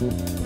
hmm